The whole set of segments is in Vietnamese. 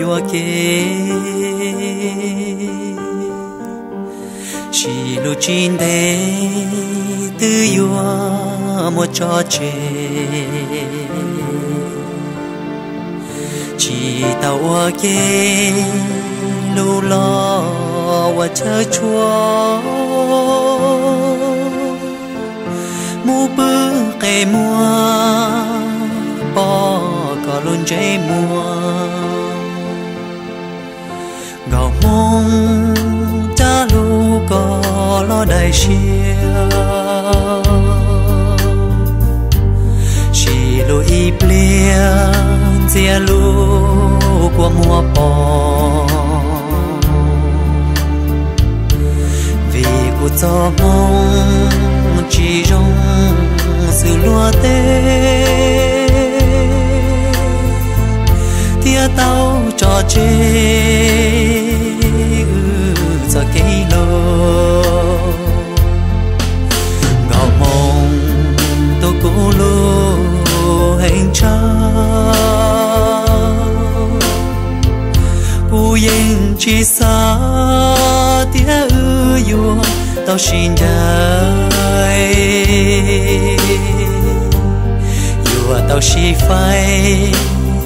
yo kê chỉ lu chín đê tư yo một cho chê chỉ tàu kê lu lo và chờ chúa mu bư kê mua có luôn cháy mùa. Gạo mong cha lu có lo đại chia chỉ lu y plia chia lu qua mùa bò. Vì cuộc cho mong chỉ rong sự loa tết tao cho chê cho cây lô gạo mong tôi cố lô hành cho u yên chỉ xa tía ư yo tao xin đời yo tao xin phải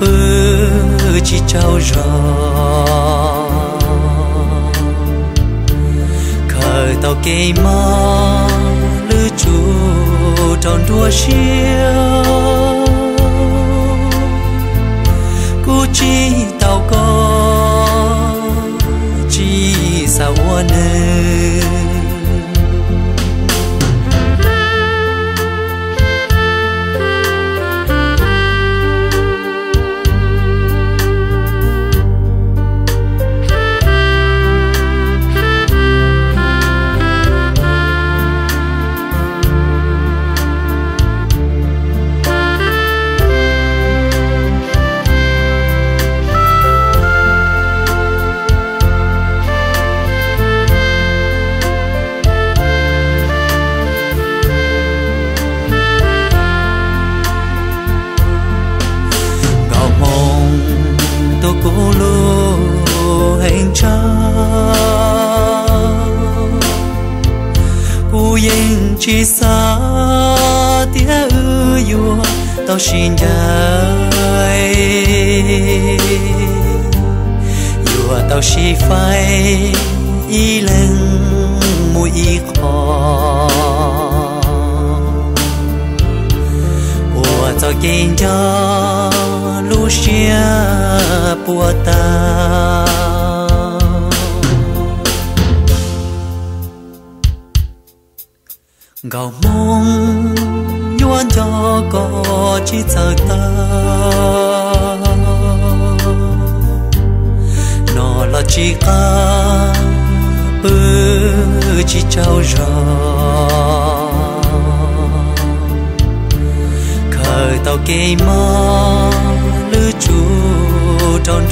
bư chỉ trao gió. Khởi tàu cây mơ lư chu tròn đua xiêu cú chi tàu có chi sao nơi. Tôi cố lô hành cha u yên chi xa tia ư yo tao xin đời yo tao chỉ phai, y lên mũi y khó cho kinh cho Lucia bùa ta gạo mong yuan cho có chỉ sợ ta nó là chỉ ca bư chỉ trao rồi khởi tàu lư chu tròn